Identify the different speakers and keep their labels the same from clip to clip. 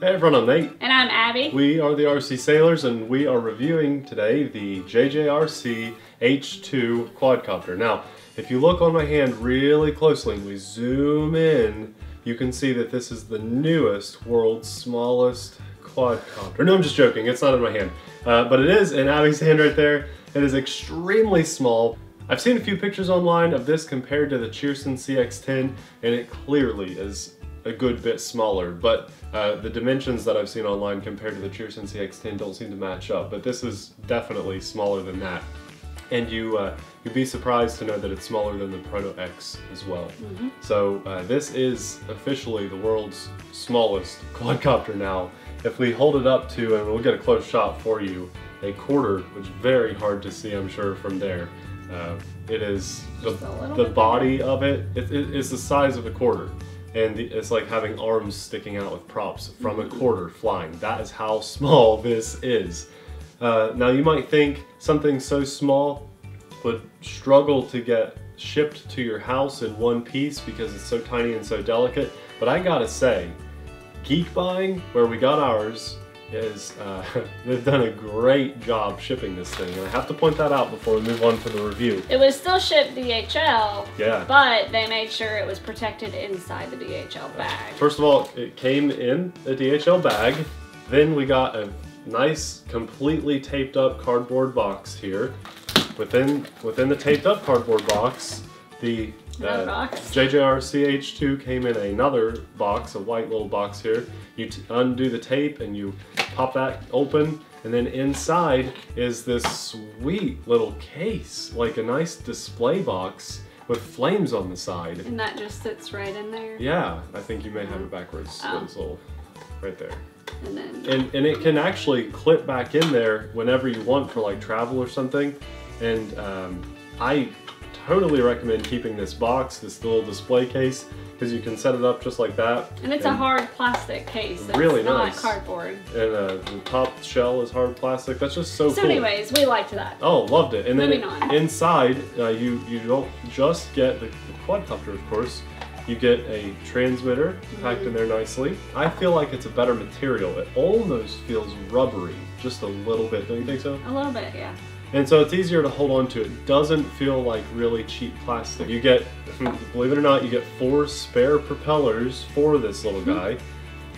Speaker 1: Hey everyone, I'm Nate.
Speaker 2: And I'm Abby.
Speaker 1: We are the RC Saylors and we are reviewing today the JJRC H2 quadcopter. Now, if you look on my hand really closely and we zoom in, you can see that this is the newest, world's smallest quadcopter. No, I'm just joking, it's not in my hand. Uh, but it is in Abby's hand right there. It is extremely small. I've seen a few pictures online of this compared to the Cheerson CX10 and it clearly is a good bit smaller, but uh, the dimensions that I've seen online compared to the Cheerson CX10 don't seem to match up, but this is definitely smaller than that. And you, uh, you'd be surprised to know that it's smaller than the Proto X as well. Mm -hmm. So uh, this is officially the world's smallest quadcopter now. If we hold it up to, and we'll get a close shot for you, a quarter, which is very hard to see, I'm sure, from there. Uh, it is the, the body of it, it, it is the size of a quarter and it's like having arms sticking out with props from a quarter flying. That is how small this is. Uh, now you might think something so small would struggle to get shipped to your house in one piece because it's so tiny and so delicate, but I gotta say, Geek Buying, where we got ours, is uh, they've done a great job shipping this thing, and I have to point that out before we move on to the review.
Speaker 2: It was still shipped DHL,
Speaker 1: yeah,
Speaker 2: but they made sure it was protected inside the DHL bag.
Speaker 1: First of all, it came in a DHL bag. Then we got a nice, completely taped up cardboard box here. Within within the taped up cardboard box, the
Speaker 2: uh,
Speaker 1: JJRC-H2 came in another box, a white little box here. You undo the tape and you pop that open and then inside is this sweet little case, like a nice display box with flames on the side.
Speaker 2: And that just sits right in there?
Speaker 1: Yeah, I think you may have it backwards. Oh. Little, right there.
Speaker 2: And then...
Speaker 1: And, and it can actually clip back in there whenever you want for like travel or something. And um, I totally recommend keeping this box, this little display case, because you can set it up just like that.
Speaker 2: And it's and a hard plastic case. It's
Speaker 1: really
Speaker 2: not
Speaker 1: nice.
Speaker 2: cardboard.
Speaker 1: And uh, the top shell is hard plastic. That's just so,
Speaker 2: so
Speaker 1: cool.
Speaker 2: anyways, we liked that.
Speaker 1: Oh, loved it. And then inside, uh, you, you don't just get the, the quadcopter, of course. You get a transmitter packed in there nicely. I feel like it's a better material. It almost feels rubbery, just a little bit. Don't you think so?
Speaker 2: A little bit, yeah.
Speaker 1: And so it's easier to hold on to. It doesn't feel like really cheap plastic. You get, believe it or not, you get four spare propellers for this little hmm. guy.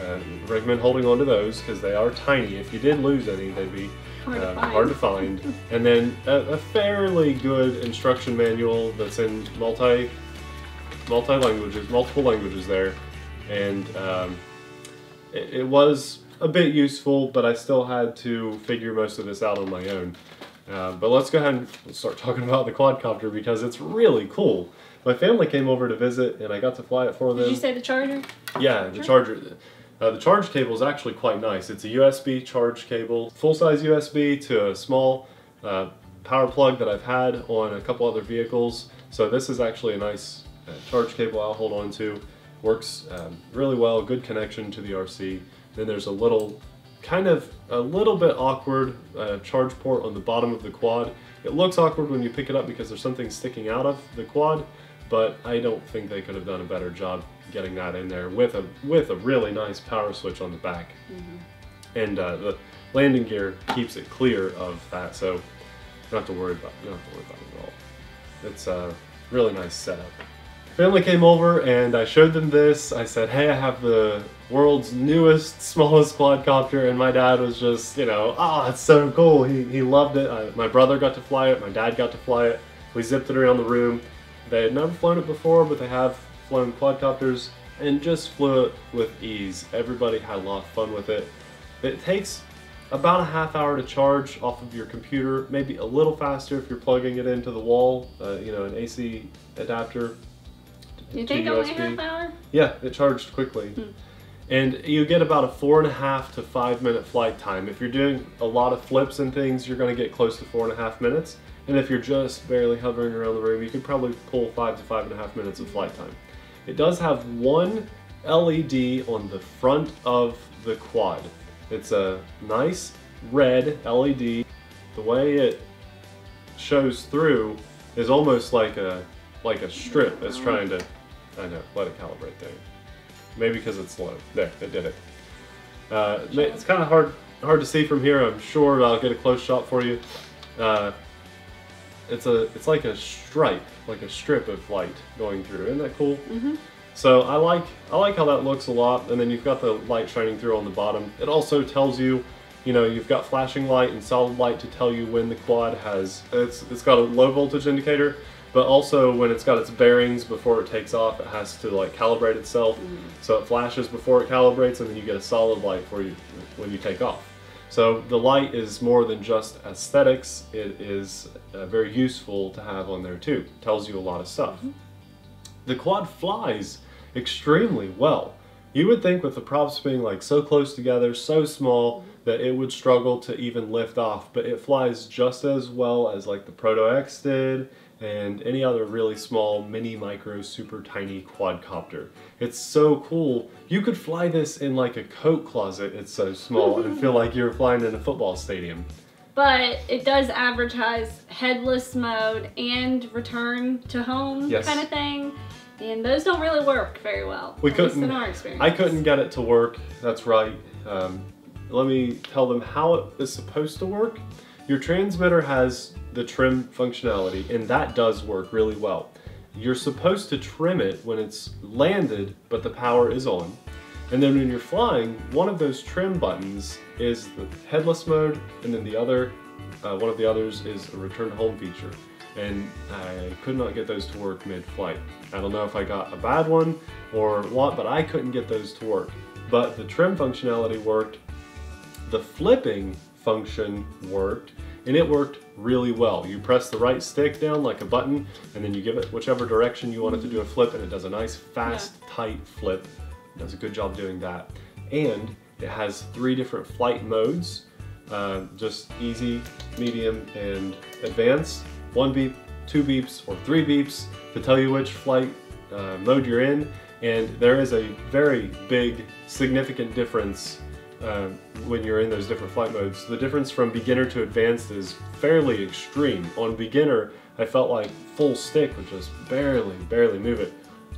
Speaker 1: Uh, recommend holding on to those because they are tiny. If you did lose any, they'd be
Speaker 2: hard, uh, to,
Speaker 1: find. hard to find. and then a, a, fairly good instruction manual that's in multi multi languages, multiple languages there, and um, it, it was a bit useful, but I still had to figure most of this out on my own. Uh, but let's go ahead and start talking about the quadcopter because it's really cool. My family came over to visit and I got to fly it for them.
Speaker 2: Did you say the charger?
Speaker 1: Yeah, the charger. Uh, the charge cable is actually quite nice. It's a USB charge cable, full-size USB to a small uh, power plug that I've had on a couple other vehicles. So this is actually a nice uh, charge cable I'll hold on to. Works um, really well, good connection to the RC. Then there's a little kind of a little bit awkward uh, charge port on the bottom of the quad. It looks awkward when you pick it up because there's something sticking out of the quad, but I don't think they could have done a better job getting that in there with a with a really nice power switch on the back. Mm -hmm. And uh, the landing gear keeps it clear of that, so you don't have to worry about you don't have to worry about it at all. It's a really nice setup. Family came over and I showed them this. I said, hey, I have the world's newest, smallest quadcopter, and my dad was just, you know, oh, it's so cool. He, he loved it. I, my brother got to fly it, my dad got to fly it. We zipped it around the room. They had never flown it before, but they have flown quadcopters and just flew it with ease. Everybody had a lot of fun with it. It takes about a half hour to charge off of your computer, maybe a little faster if you're plugging it into the wall, uh, you know, an AC adapter
Speaker 2: you think only half hour?
Speaker 1: Yeah, it charged quickly. Hmm. And you get about a four and a half to five minute flight time. If you're doing a lot of flips and things, you're going to get close to four and a half minutes. And if you're just barely hovering around the room, you could probably pull five to five and a half minutes of flight time. It does have one LED on the front of the quad. It's a nice red LED. The way it shows through is almost like a like a strip that's trying to I know, let it calibrate there. Maybe because it's low. There, it did it. Uh, it's kind of hard hard to see from here. I'm sure I'll get a close shot for you. Uh, it's a it's like a stripe, like a strip of light going through. Isn't that cool? Mm-hmm. So I like I like how that looks a lot. And then you've got the light shining through on the bottom. It also tells you, you know, you've got flashing light and solid light to tell you when the quad has it's it's got a low voltage indicator. But also when it's got its bearings before it takes off, it has to like calibrate itself. Mm. So it flashes before it calibrates, and then you get a solid light for you when you take off. So the light is more than just aesthetics. It is uh, very useful to have on there too. Tells you a lot of stuff. Mm-hmm. The quad flies extremely well. You would think with the props being like so close together, so small, mm-hmm. that it would struggle to even lift off, but it flies just as well as like the Proto X did and any other really small mini micro super tiny quadcopter. It's so cool. You could fly this in like a coat closet, it's so small, and feel like you're flying in a football stadium.
Speaker 2: But it does advertise headless mode and return to home
Speaker 1: Yes.
Speaker 2: kind of thing. And those don't really work very well.
Speaker 1: We couldn't-
Speaker 2: in our experience.
Speaker 1: I couldn't get it to work. That's right. Um, let me tell them how it is supposed to work. Your transmitter has the trim functionality, and that does work really well. You're supposed to trim it when it's landed, but the power is on. And then when you're flying, one of those trim buttons is the headless mode, and then the other, uh, one of the others is a return home feature. And I could not get those to work mid-flight. I don't know if I got a bad one or what, but I couldn't get those to work. But the trim functionality worked, the flipping function worked, and it worked really well. You press the right stick down like a button, and then you give it whichever direction you want it to do a flip, and it does a nice, fast, tight flip. It does a good job doing that. And it has three different flight modes, uh, just easy, medium, and advanced. One beep, two beeps, or three beeps to tell you which flight uh, mode you're in. And there is a very big, significant difference uh, when you're in those different flight modes. The difference from beginner to advanced is fairly extreme. On beginner, I felt like full stick would just barely, barely move it.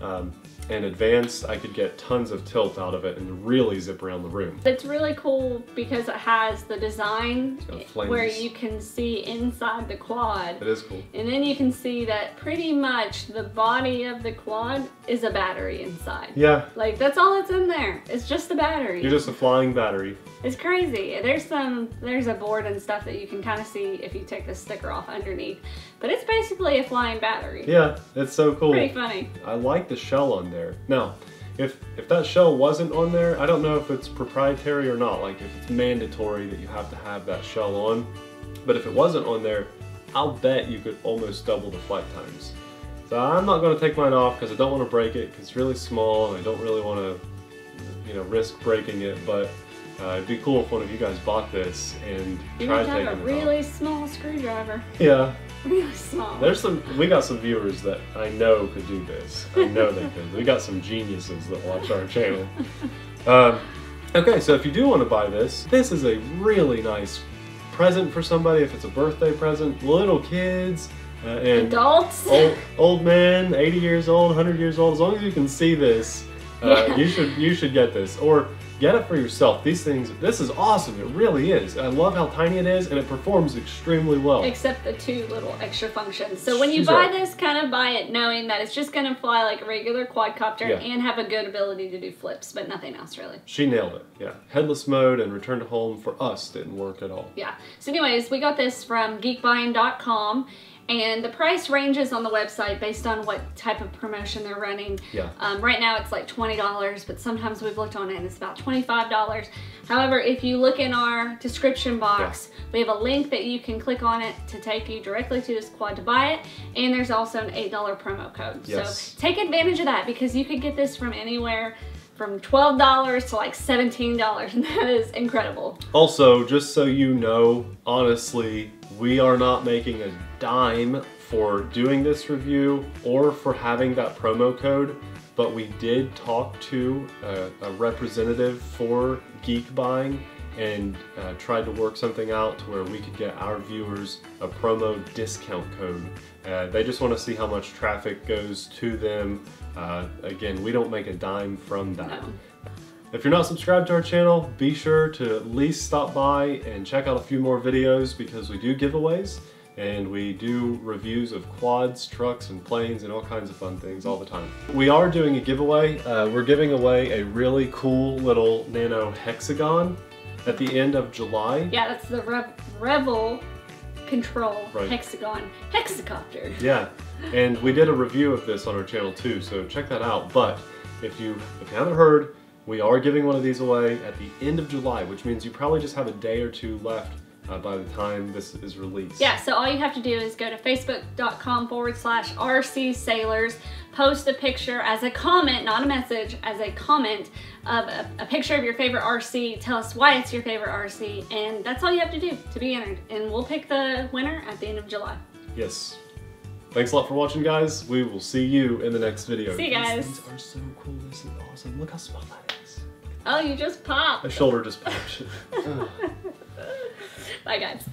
Speaker 1: Um, and advanced, I could get tons of tilt out of it and really zip around the room.
Speaker 2: It's really cool because it has the design where you can see inside the quad.
Speaker 1: It is cool.
Speaker 2: And then you can see that pretty much the body of the quad is a battery inside.
Speaker 1: Yeah,
Speaker 2: Like that's all that's in there. It's just a battery.
Speaker 1: you're just a flying battery.
Speaker 2: It's crazy. There's some there's a board and stuff that you can kind of see if you take the sticker off underneath. But it's basically a flying battery.
Speaker 1: Yeah, it's so cool.
Speaker 2: Pretty funny.
Speaker 1: I like the shell on there. Now, if if that shell wasn't on there, I don't know if it's proprietary or not. Like if it's mandatory that you have to have that shell on. But if it wasn't on there, I'll bet you could almost double the flight times. So I'm not going to take mine off because I don't want to break it because it's really small and I don't really want to, you know, risk breaking it. But uh, it'd be cool if one of you guys bought this and
Speaker 2: You
Speaker 1: tried taking
Speaker 2: have a
Speaker 1: it
Speaker 2: really small screwdriver.
Speaker 1: Yeah,
Speaker 2: Really small.
Speaker 1: there's some. We got some viewers that I know could do this. I know they could. We got some geniuses that watch our channel. Um, okay, so if you do want to buy this, this is a really nice present for somebody. If it's a birthday present, little kids uh, and
Speaker 2: Adults.
Speaker 1: old old men, 80 years old, 100 years old. As long as you can see this, uh,
Speaker 2: Yeah.
Speaker 1: you should you should get this or get it for yourself. These things, this is awesome. It really is. I love how tiny it is, and it performs extremely well.
Speaker 2: Except the two little extra functions. So when you
Speaker 1: She's
Speaker 2: buy
Speaker 1: right.
Speaker 2: this, kind of buy it knowing that it's just going to fly like a regular quadcopter
Speaker 1: Yeah.
Speaker 2: and have a good ability to do flips, but nothing else really.
Speaker 1: She nailed it. Yeah. Headless mode and return to home for us didn't work at all.
Speaker 2: Yeah. So, anyways, we got this from geekbuying.com, and the price ranges on the website based on what type of promotion they're running.
Speaker 1: Yeah.
Speaker 2: Um, right now, it's like $20, but sometimes we've looked on it and it's about $25. However, if you look in our description box, we have a link that you can click on it to take you directly to this quad to buy it, and there's also an $8 promo code.
Speaker 1: Yes.
Speaker 2: So, take advantage of that because you could get this from anywhere. From $12 to like $17, and that is incredible.
Speaker 1: Also, just so you know, honestly, we are not making a dime for doing this review or for having that promo code, but we did talk to a, a representative for Geek Buying and uh, tried to work something out to where we could get our viewers a promo discount code. Uh, they just want to see how much traffic goes to them. Uh, again, we don't make a dime from that.
Speaker 2: No.
Speaker 1: If you're not subscribed to our channel, be sure to at least stop by and check out a few more videos because we do giveaways and we do reviews of quads, trucks, and planes and all kinds of fun things all the time. We are doing a giveaway. Uh, we're giving away a really cool little nano hexagon at the end of July.
Speaker 2: Yeah, that's the Rev- Revell Control
Speaker 1: Right.
Speaker 2: Hexagon Hexacopter.
Speaker 1: Yeah, and we did a review of this on our channel too, so check that out. But if you if you haven't heard, we are giving one of these away at the end of July, which means you probably just have a day or two left uh, by the time this is released.
Speaker 2: Yeah, so all you have to do is go to facebook.com forward slash RC Saylors, post a picture as a comment, not a message, as a comment of a, a picture of your favorite RC. Tell us why it's your favorite RC, and that's all you have to do to be entered. And we'll pick the winner at the end of July.
Speaker 1: Yes. Thanks a lot for watching, guys. We will see you in the next video.
Speaker 2: See you guys.
Speaker 1: These things are so cool. This is awesome. Look how small that is.
Speaker 2: Oh, you just popped.
Speaker 1: My shoulder just popped.
Speaker 2: Bye, guys.